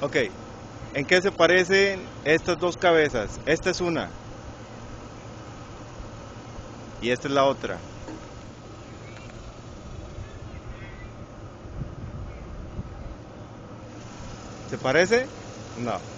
Ok, ¿en qué se parecen estas dos cabezas? Esta es una. Y esta es la otra. ¿Se parece? No.